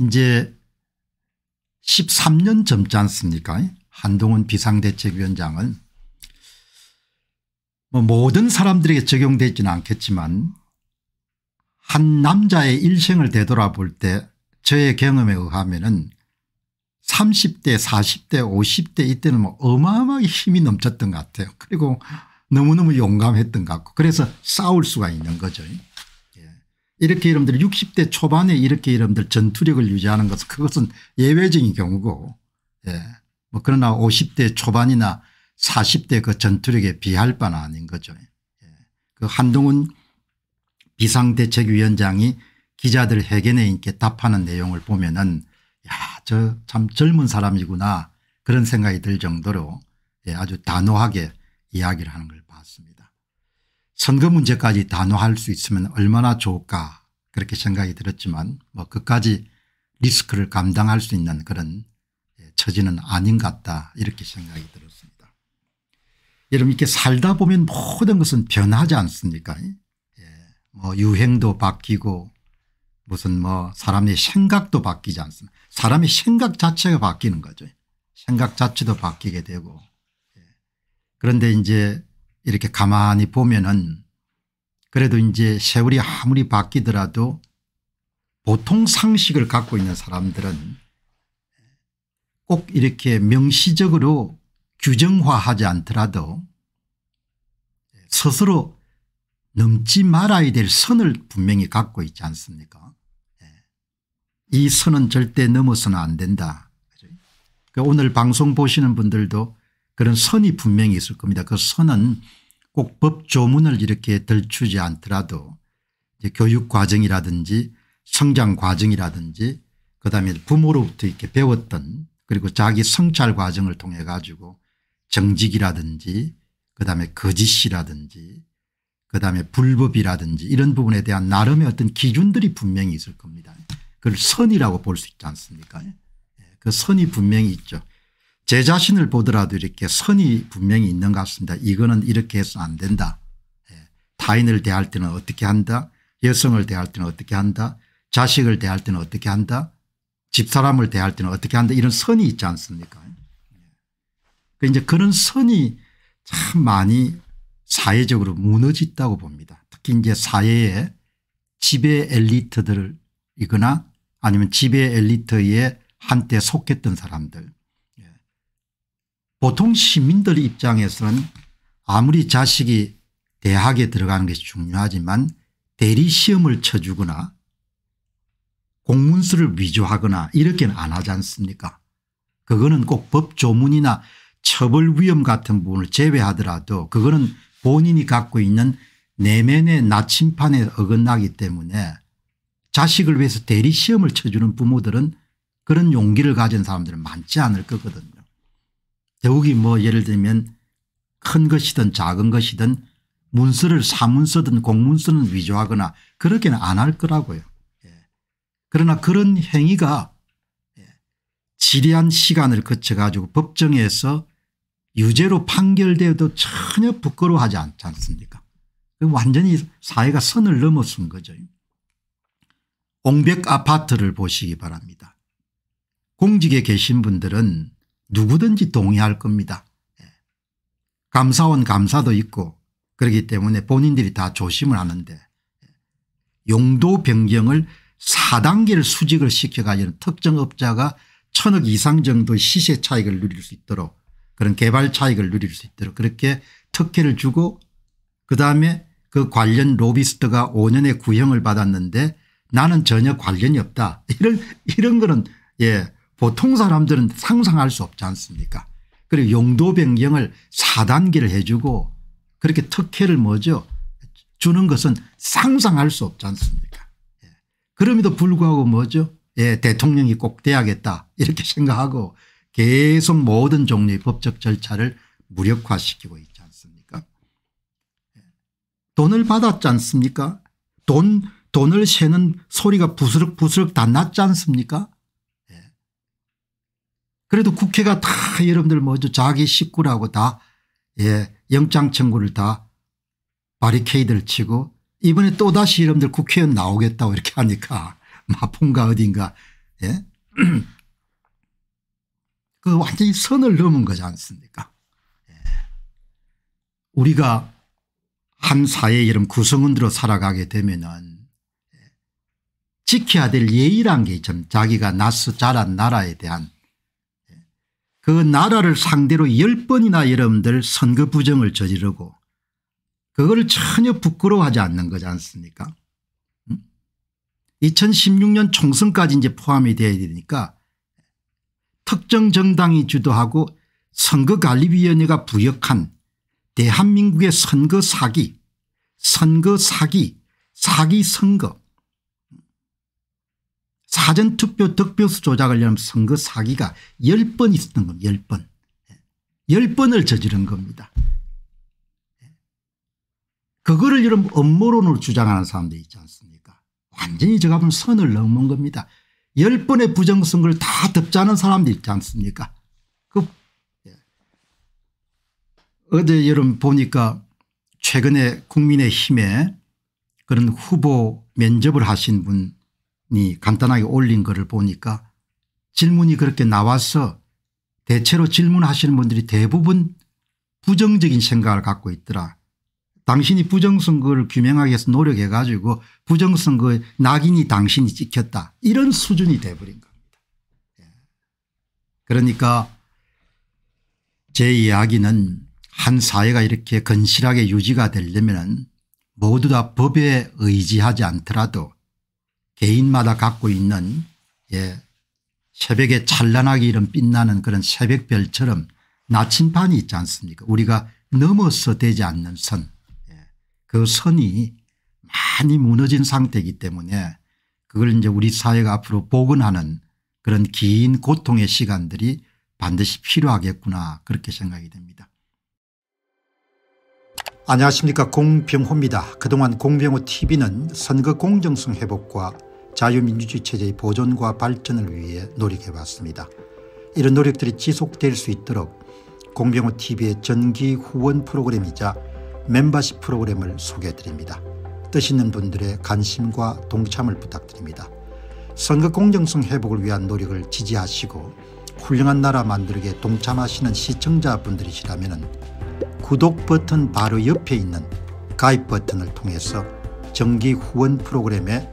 이제 13년 젊지 않습니까 한동훈 비상대책위원장은 뭐 모든 사람들에게 적용되지는 않겠지만 한 남자의 일생을 되돌아볼 때 저의 경험에 의하면 은 30대 40대 50대 이때는 뭐 어마어마하게 힘이 넘쳤던 것 같아요. 그리고 너무너무 용감했던 것 같고 그래서 싸울 수가 있는 거죠. 이렇게 여러분들 60대 초반에 이렇게 여러분들 전투력을 유지하는 것은 그것은 예외적인 경우고 예. 뭐 그러나 50대 초반이나 40대 그 전투력에 비할 바는 아닌 거죠. 예. 그 한동훈 비상대책위원장이 기자들 회견에 이렇게 답하는 내용을 보면은 야 저 참 젊은 사람이구나 그런 생각이 들 정도로 예. 아주 단호하게 이야기를 하는 걸 봤습니다. 선거 문제까지 단호할 수 있으면 얼마나 좋을까 그렇게 생각이 들었지만 뭐 그까지 리스크를 감당할 수 있는 그런 예, 처지는 아닌 것 같다 이렇게 생각이 들었습니다. 여러분 이렇게 살다 보면 모든 것은 변하지 않습니까 예. 뭐 유행도 바뀌고 무슨 뭐 사람의 생각도 바뀌지 않습니다. 사람의 생각 자체가 바뀌는 거죠. 생각 자체도 바뀌게 되고 예. 그런데 이제 이렇게 가만히 보면은 그래도 이제 세월이 아무리 바뀌더라도 보통 상식을 갖고 있는 사람들은 꼭 이렇게 명시적으로 규정화하지 않더라도 스스로 넘지 말아야 될 선을 분명히 갖고 있지 않습니까? 이 선은 절대 넘어서는 안 된다. 그러니까 오늘 방송 보시는 분들도 그런 선이 분명히 있을 겁니다. 그 선은 꼭 법조문을 이렇게 들추지 않더라도 교육 과정이라든지 성장 과정이라든지 그다음에 부모로부터 이렇게 배웠던 그리고 자기 성찰 과정을 통해 가지고 정직이라든지 그다음에 거짓이라든지 그다음에 불법이라든지 이런 부분에 대한 나름의 어떤 기준들이 분명히 있을 겁니다. 그걸 선이라고 볼 수 있지 않습니까 예, 그 선이 분명히 있죠. 제 자신을 보더라도 이렇게 선이 분명히 있는 것 같습니다. 이거는 이렇게 해서 안 된다. 예. 타인을 대할 때는 어떻게 한다. 여성을 대할 때는 어떻게 한다. 자식을 대할 때는 어떻게 한다. 집사람을 대할 때는 어떻게 한다. 이런 선이 있지 않습니까 그 이제 그런 선이 참 많이 사회적으로 무너졌다고 봅니다. 특히 이제 사회의 지배 엘리트들이거나 아니면 지배 엘리트에 한때 속했던 사람들 보통 시민들 입장에서는 아무리 자식이 대학에 들어가는 것이 중요하지만 대리 시험을 쳐주거나 공문서를 위조하거나 이렇게는 안 하지 않습니까 그거는 꼭 법조문이나 처벌 위험 같은 부분을 제외하더라도 그거는 본인이 갖고 있는 내면의 나침판에 어긋나기 때문에 자식을 위해서 대리 시험을 쳐주는 부모들은 그런 용기를 가진 사람들은 많지 않을 거거든요. 더욱이 뭐 예를 들면 큰 것이든 작은 것이든 문서를 사문서든 공문서는 위조하거나 그렇게는 안 할 거라고요. 예. 그러나 그런 행위가 예. 지리한 시간을 거쳐 가지고 법정에서 유죄로 판결되어도 전혀 부끄러워하지 않지 않습니까 완전히 사회가 선을 넘어선 거죠. 옹백 아파트를 보시기 바랍니다. 공직에 계신 분들은 누구든지 동의할 겁니다. 예. 감사원 감사도 있고 그렇기 때문에 본인들이 다 조심을 하는데 예. 용도 변경을 4단계를 수직을 시켜가지고 특정 업자가 천억 이상 정도의 시세 차익을 누릴 수 있도록 그런 개발 차익을 누릴 수 있도록 그렇게 특혜를 주고 그다음에 그 관련 로비스트가 5년의 구형을 받았는데 나는 전혀 관련이 없다 이런 이런 거는 예 보통 사람들은 상상할 수 없지 않습니까? 그리고 용도 변경을 4단계를 해주고 그렇게 특혜를 뭐죠? 주는 것은 상상할 수 없지 않습니까? 예. 그럼에도 불구하고 뭐죠? 예, 대통령이 꼭 돼야겠다. 이렇게 생각하고 계속 모든 종류의 법적 절차를 무력화시키고 있지 않습니까? 예. 돈을 받았지 않습니까? 돈, 돈을 세는 소리가 부스럭부스럭 다 났지 않습니까? 예. 그래도 국회가 다 여러분들 뭐죠 자기 식구라고 다 예, 영장 청구를 다 바리케이드를 치고 이번에 또다시 여러분들 국회의원 나오겠다고 이렇게 하니까 마풍가 어딘가 예? 그 완전히 선을 넘은 거지 않습니까 예. 우리가 한 사회 이런 구성원들로 살아가게 되면은 예, 지켜야 될 예의란 게좀 자기가 나서 자란 나라에 대한 예, 그 나라를 상대로 열 번이나 여러분들 선거 부정을 저지르고 그거를 전혀 부끄러워하지 않는 거지 않습니까? 2016년 총선까지 이제 포함이 돼야 되니까 특정 정당이 주도하고 선거관리위원회가 부역한 대한민국의 선거 사기 선거 사기 사기 선거 사전투표 득표수 조작을 위한 선거 사기가 10번 있었던 겁니다. 10번. 10번을 저지른 겁니다. 그거를 여러분 업무론으로 주장하는 사람들이 있지 않습니까 완전히 제가 보면 선을 넘은 겁니다. 10번의 부정선거를 다 덮자는 사람들 있지 않습니까 그 예. 어제 여러분 보니까 최근에 국민의힘에 그런 후보 면접을 하신 분이 간단하게 올린 거를 보니까 질문이 그렇게 나와서 대체로 질문하시는 분들이 대부분 부정적인 생각을 갖고 있더라. 당신이 부정선거를 규명하기 위해서 노력해 가지고 부정선거의 낙인이 당신이 찍혔다 이런 수준이 돼버린 겁니다. 예. 그러니까 제 이야기는 한 사회가 이렇게 건실하게 유지가 되려면 모두 다 법에 의지하지 않더라도 개인마다 갖고 있는 예 새벽에 찬란하게 이런 빛나는 그런 새벽별처럼 나침반이 있지 않습니까 우리가 넘어서 되지 않는 선그 선이 많이 무너진 상태이기 때문에 그걸 이제 우리 사회가 앞으로 복원하는 그런 긴 고통의 시간들이 반드시 필요하겠구나 그렇게 생각이 됩니다. 안녕하십니까 공병호입니다. 그동안 공병호 tv는 선거 공정성 회복과 자유민주주의 체제의 보존과 발전을 위해 노력해왔습니다. 이런 노력들이 지속될 수 있도록 공병호 tv의 전기 후원 프로그램이자 멤버십 프로그램을 소개해드립니다. 뜻 있는 분들의 관심과 동참을 부탁드립니다. 선거 공정성 회복을 위한 노력을 지지하시고 훌륭한 나라 만들기에 동참하시는 시청자분들이시라면 구독 버튼 바로 옆에 있는 가입 버튼을 통해서 정기 후원 프로그램에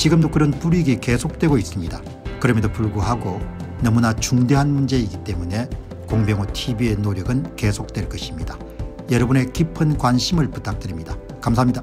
지금도 그런 불이익이 계속되고 있습니다. 그럼에도 불구하고 너무나 중대한 문제이기 때문에 공병호TV의 노력은 계속될 것입니다. 여러분의 깊은 관심을 부탁드립니다. 감사합니다.